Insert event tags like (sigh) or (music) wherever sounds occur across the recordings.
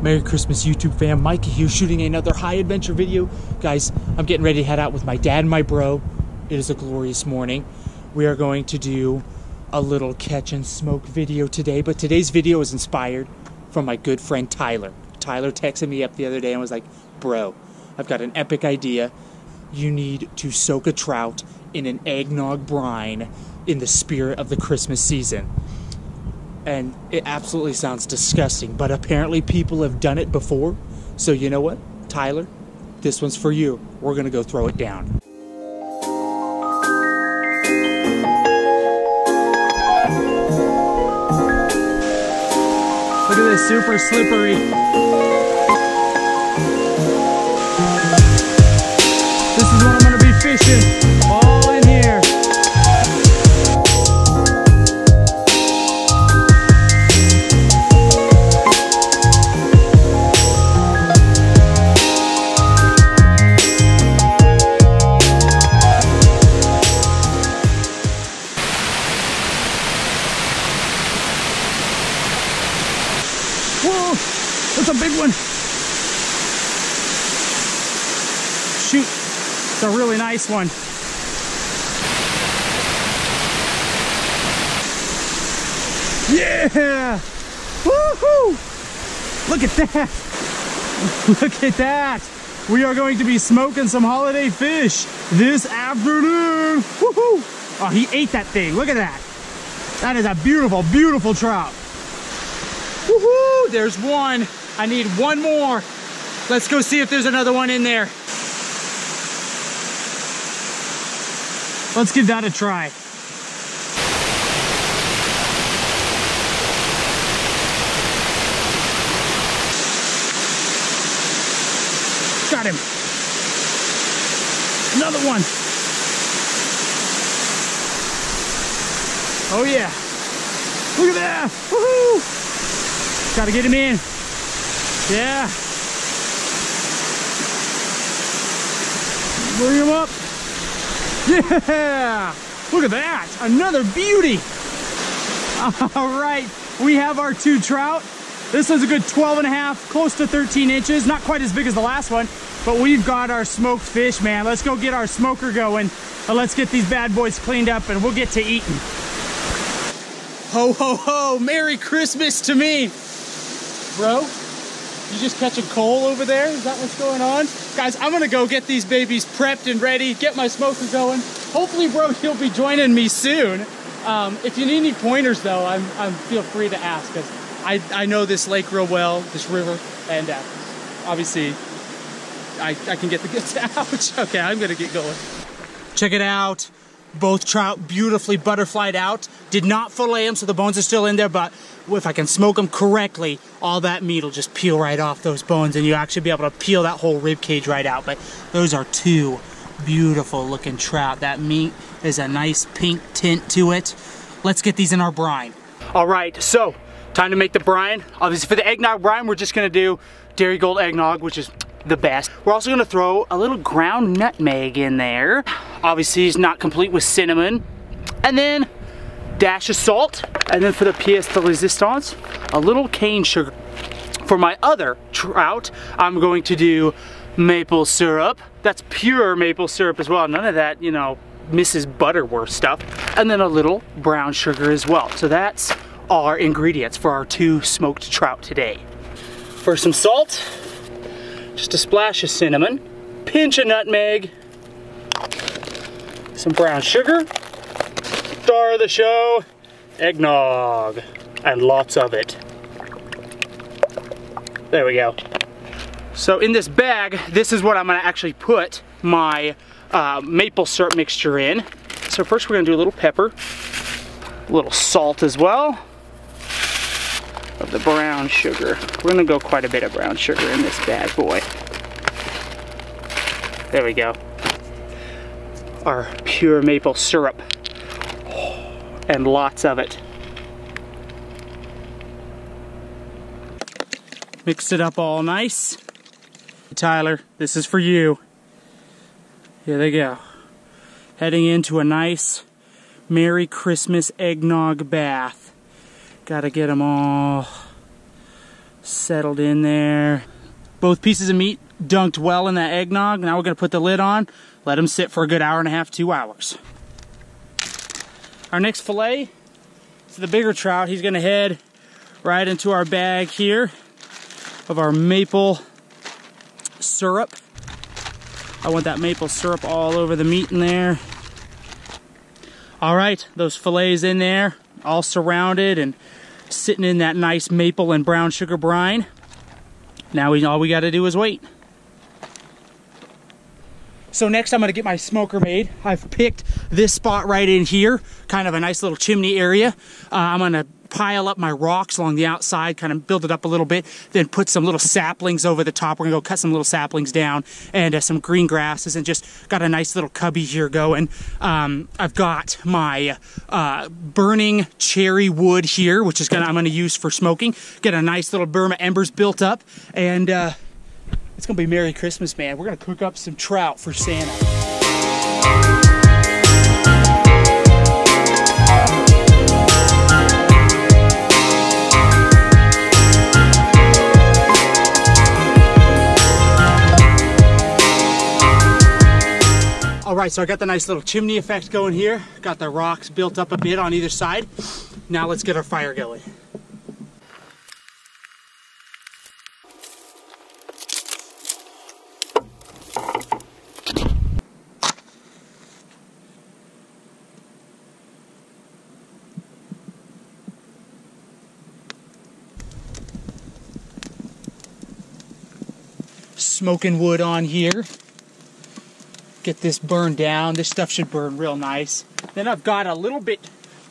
Merry Christmas, YouTube fam. Mikey here shooting another high adventure video. Guys, I'm getting ready to head out with my dad and my bro. It is a glorious morning. We are going to do a little catch and smoke video today, but today's video is inspired from my good friend Tyler. Tyler texted me up the other day and was like, Bro, I've got an epic idea. You need to soak a trout in an eggnog brine in the spirit of the Christmas season and it absolutely sounds disgusting, but apparently people have done it before. So you know what, Tyler, this one's for you. We're gonna go throw it down. Look at this, super slippery. One. Yeah! Woohoo! Look at that! (laughs) Look at that! We are going to be smoking some holiday fish this afternoon. Woohoo! Oh, he ate that thing. Look at that. That is a beautiful, beautiful trout. Woohoo! There's one. I need one more. Let's go see if there's another one in there. Let's give that a try. Got him. Another one. Oh yeah. Look at that. Woohoo! Gotta get him in. Yeah. Bring him up. Yeah. Look at that. Another beauty. All right. We have our two trout. This is a good 12 and a half, close to 13 inches. Not quite as big as the last one, but we've got our smoked fish, man. Let's go get our smoker going. And let's get these bad boys cleaned up and we'll get to eating. Ho, ho, ho. Merry Christmas to me. Bro, you just catching coal over there? Is that what's going on? Guys, I'm gonna go get these babies prepped and ready, get my smoker going. Hopefully, bro, you'll be joining me soon. Um, if you need any pointers, though, I'm, I'm feel free to ask because I, I know this lake real well, this river, and uh, obviously I, I can get the goods (laughs) out. okay, I'm gonna get going. Check it out. Both trout beautifully butterflied out. Did not fillet them, so the bones are still in there, but if I can smoke them correctly, all that meat will just peel right off those bones and you actually be able to peel that whole rib cage right out. But those are two beautiful looking trout. That meat is a nice pink tint to it. Let's get these in our brine. All right, so time to make the brine. Obviously for the eggnog brine, we're just gonna do Darigold eggnog, which is the best. We're also gonna throw a little ground nutmeg in there. Obviously it's not complete with cinnamon. And then dash of salt. And then for the pièce de résistance, a little cane sugar. For my other trout, I'm going to do maple syrup. That's pure maple syrup as well. None of that, you know, Mrs. Butterworth stuff. And then a little brown sugar as well. So that's our ingredients for our two smoked trout today. For some salt, just a splash of cinnamon, pinch of nutmeg, some brown sugar, star of the show, eggnog, and lots of it. There we go. So in this bag, this is what I'm gonna actually put my uh, maple syrup mixture in. So first we're gonna do a little pepper, a little salt as well, of the brown sugar. We're gonna go quite a bit of brown sugar in this bad boy. There we go. Our pure maple syrup. (sighs) And lots of it. Mix it up all nice. Tyler, this is for you. Here they go. Heading into a nice Merry Christmas eggnog bath. Gotta get them all settled in there. Both pieces of meat dunked well in that eggnog. Now we're gonna put the lid on, let them sit for a good hour and a half, two hours. Our next filet is the bigger trout. He's gonna head right into our bag here of our maple syrup. I want that maple syrup all over the meat in there. All right, those fillets in there, all surrounded and sitting in that nice maple and brown sugar brine. Now we all we got to do is wait. So next I'm gonna get my smoker made. I've picked this spot right in here, kind of a nice little chimney area. Uh, I'm gonna pile up my rocks along the outside, kind of build it up a little bit, then put some little saplings over the top. We're gonna go cut some little saplings down and uh, some green grasses and just got a nice little cubby here going. Um, I've got my uh, burning cherry wood here, which is gonna I'm gonna use for smoking. Get a nice little Burma embers built up and uh, it's gonna be Merry Christmas, man. We're gonna cook up some trout for Santa. All right, so I got the nice little chimney effect going here. Got the rocks built up a bit on either side. Now let's get our fire going. Smoking wood on here get this burned down. This stuff should burn real nice. Then I've got a little bit,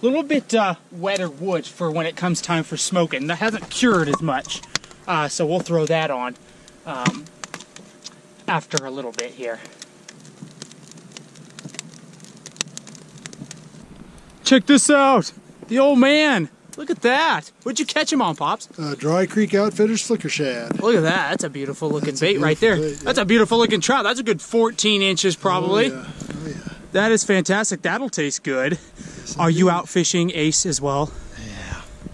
little bit uh, wetter wood for when it comes time for smoking. That hasn't cured as much, uh, so we'll throw that on um, after a little bit here. Check this out, the old man. Look at that. What'd you catch him on, Pops? Uh, Dry Creek Outfitters Slicker Shad. Look at that. That's a beautiful looking That's bait right there. bait, yeah. That's a beautiful looking trout. That's a good 14 inches probably. Oh, yeah. Oh, yeah. That is fantastic. That'll taste good. Are you out fishing Ace as well?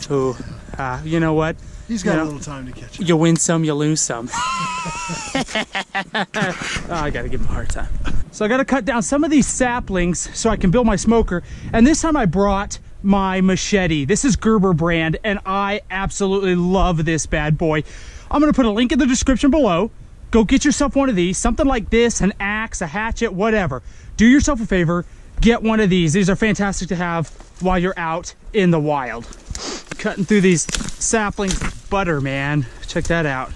Yeah. Ooh, uh, you know what? He's got You know- a little time to catch it. You win some, you lose some. (laughs) oh, I gotta give him a hard time. So I gotta cut down some of these saplings so I can build my smoker. And this time I brought my machete. This is Gerber brand, and I absolutely love this bad boy. I'm gonna put a link in the description below. Go get yourself one of these, something like this, an axe, a hatchet, whatever. Do yourself a favor, get one of these. These are fantastic to have while you're out in the wild. Cutting through these saplings, butter, man. Check that out.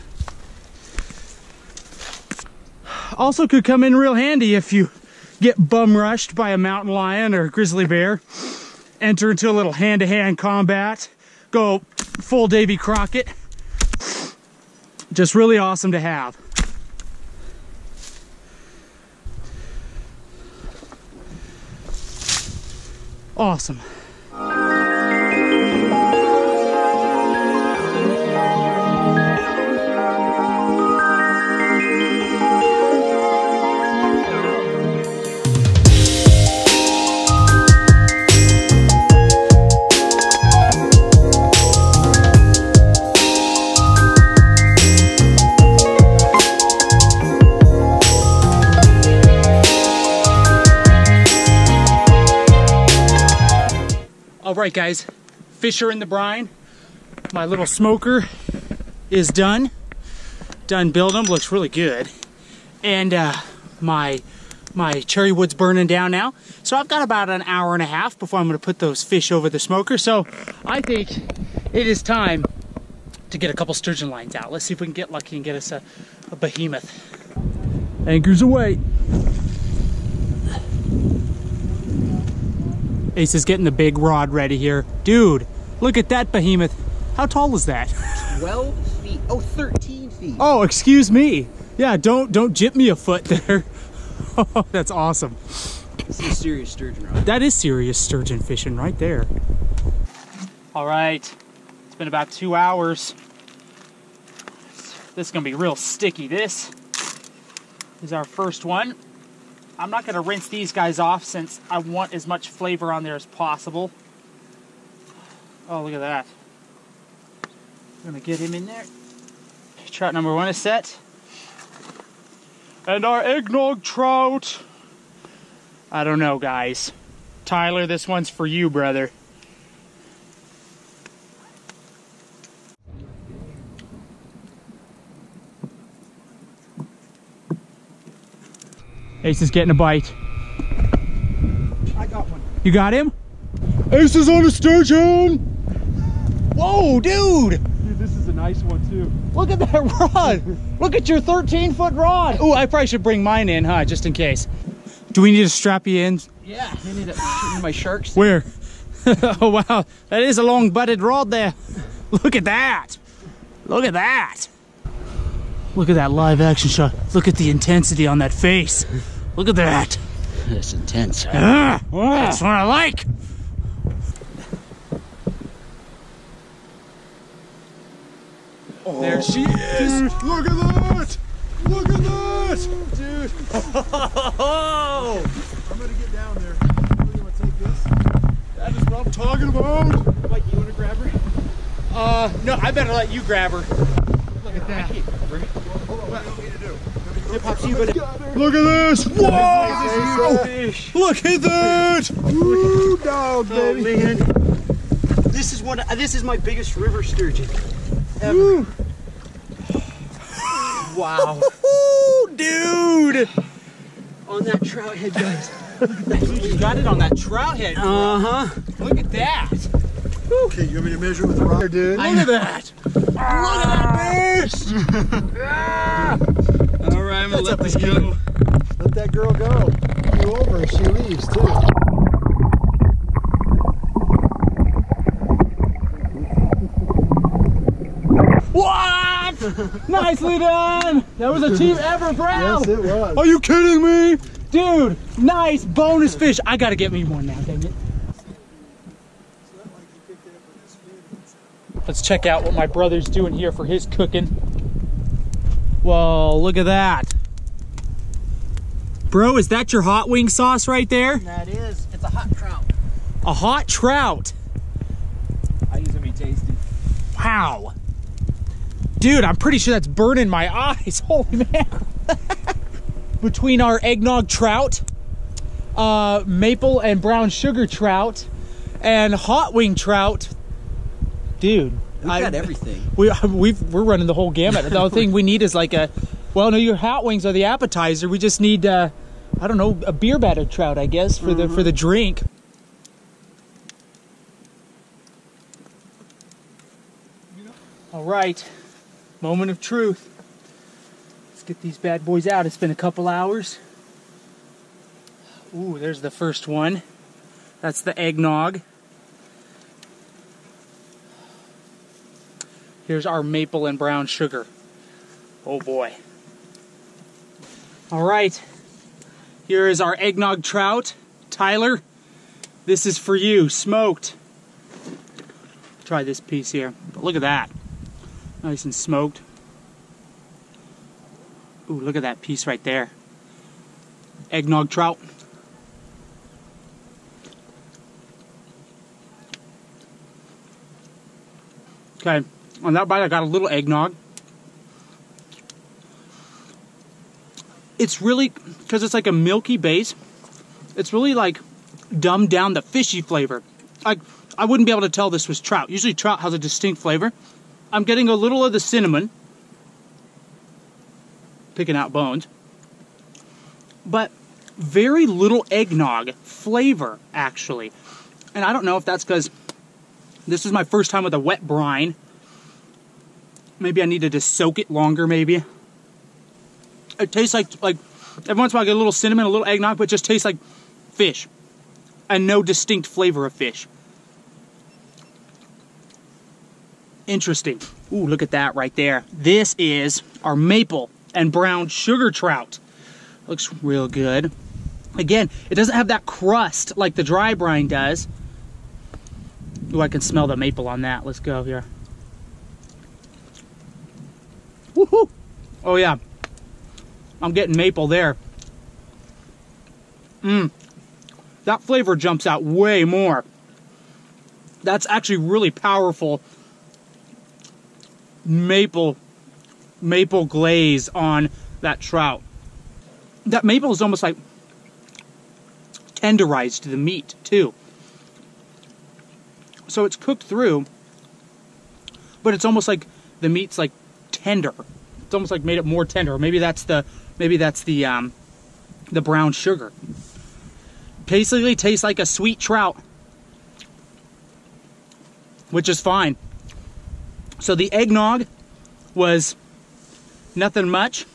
Also could come in real handy if you get bum rushed by a mountain lion or grizzly bear. Enter into a little hand-to-hand combat. Go full Davy Crockett. Just really awesome to have. Awesome. Right, guys, fish are in the brine. My little smoker is done. Done building, looks really good. And uh, my my cherry wood's burning down now. So I've got about an hour and a half before I'm gonna put those fish over the smoker. So I think it is time to get a couple sturgeon lines out. Let's see if we can get lucky and get us a, a behemoth. Anchors away. Ace is getting the big rod ready here. Dude, look at that behemoth. How tall is that? (laughs) 12 feet. Oh, 13 feet. Oh, excuse me. Yeah, don't don't jip me a foot there. (laughs) Oh, that's awesome. This is a serious sturgeon rod. That is serious sturgeon fishing right there. All right, it's been about two hours. This is gonna be real sticky. This is our first one. I'm not gonna rinse these guys off since I want as much flavor on there as possible. Oh, look at that. I'm gonna get him in there. trout number one is set. And our eggnog trout. I don't know, guys. Tyler, this one's for you, brother. Ace is getting a bite. I got one. You got him? Ace is on a sturgeon! Whoa, dude! Dude, this is a nice one too. Look at that (laughs) rod! Look at your 13 foot rod! Oh, I probably should bring mine in, huh? Just in case. Do we need to strap you in? Yeah, I need to my sharks. Where? (laughs) oh, wow. That is a long butted rod there. Look at that. Look at that. Look at that live action shot. Look at the intensity on that face. Look at that. That's intense. Ah, that's what I like. there she is. Look at that! Look at that! Dude. Oh, I'm gonna get down there. You wanna take this? That is what I'm talking about. Mike, you want to grab her? uh, no, I better let you grab her. Look at that. Hold on, what do you want me to do? It pops you, but Look at this! Wow! fish. Look at that! Woo, dog, Oh baby! man, this is one. This is my biggest river sturgeon ever. wow, dude. on that trout head, guys. You got it on that trout head. Uh huh. Look at that. Okay, you want me to measure with the rod, dude? Look at that. Look at that beast. (laughs) All right, I'm gonna let this go. Let that girl go. You over if she leaves too. What? (laughs) Nicely done. That was a team ever Brown. Yes, it was. Are you kidding me? Dude, nice bonus fish. I gotta get me one now, dang it. Let's check out what my brother's doing here for his cooking. Whoa, look at that. Bro, is that your hot wing sauce right there? That is. It's a hot trout. A hot trout. I use them to be tasty. Wow. Dude, I'm pretty sure that's burning my (laughs) eyes. Holy man. (laughs) Between our eggnog trout, uh, maple and brown sugar trout, and hot wing trout, dude. We I- got everything. (laughs) We we've, we're running the whole gamut. The only thing we need is like a, well, no, your hot wings are the appetizer. We just need, uh, I don't know, a beer battered trout, I guess, for the for the drink. All right, moment of truth. Let's get these bad boys out. It's been a couple hours. Ooh, there's the first one. That's the eggnog. Here's our maple and brown sugar. Oh boy. All right. Here is our eggnog trout. Tyler, this is for you, smoked. Try this piece here. But look at that. Nice and smoked. Ooh, look at that piece right there. Eggnog trout. Okay, on that bite I got a little eggnog. It's really, because it's like a milky base, it's really like dumbed down the fishy flavor. Like, I wouldn't be able to tell this was trout. Usually trout has a distinct flavor. I'm getting a little of the cinnamon, picking out bones, but very little eggnog flavor, actually. And I don't know if that's because this is my first time with a wet brine. Maybe I needed to soak it longer, maybe. It tastes like, like every once in a while I get a little cinnamon, a little eggnog, but it just tastes like fish. And no distinct flavor of fish. Interesting. Ooh, look at that right there. This is our maple and brown sugar trout. Looks real good. Again, it doesn't have that crust like the dry brine does. Ooh, I can smell the maple on that. Let's go here. Woohoo! Oh yeah. I'm getting maple there. Mmm. That flavor jumps out way more. That's actually really powerful maple maple glaze on that trout. That maple is almost like tenderized to the meat too. So it's cooked through, but it's almost like the meat's like tender. It's almost like made it more tender. Maybe that's the maybe that's the um, the brown sugar. Basically, tastes like a sweet trout, which is fine. So the eggnog was nothing much,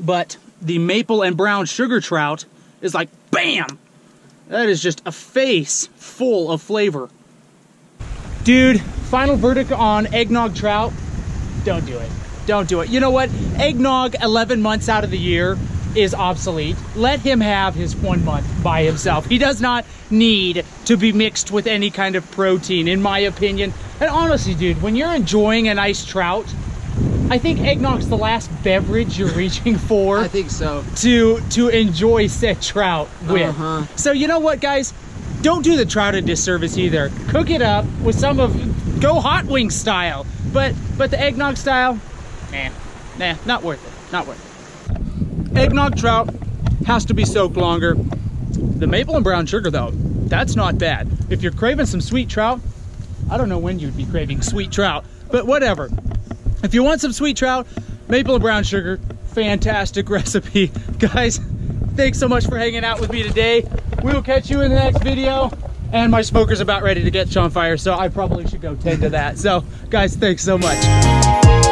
but the maple and brown sugar trout is like bam. That is just a face full of flavor. Dude, final verdict on eggnog trout. Don't do it. Don't do it. You know what? Eggnog 11 months out of the year is obsolete. Let him have his one month by himself. He does not need to be mixed with any kind of protein, in my opinion. And honestly, dude, when you're enjoying a nice trout, I think eggnog's the last beverage you're (laughs) reaching for. I think so. To to enjoy said trout with. Uh-huh. So you know what, guys? Don't do the trout a disservice either. Cook it up with some of go hot wing style. But but the eggnog style, nah, nah, not worth it. Not worth it. Eggnog trout has to be soaked longer. The maple and brown sugar though, that's not bad. If you're craving some sweet trout, I don't know when you'd be craving sweet trout, but whatever. If you want some sweet trout, maple and brown sugar, fantastic (laughs) recipe. Guys, thanks so much for hanging out with me today. We will catch you in the next video. And my smoker's about ready to get on fire, so I probably should go tend to that. So, guys, thanks so much.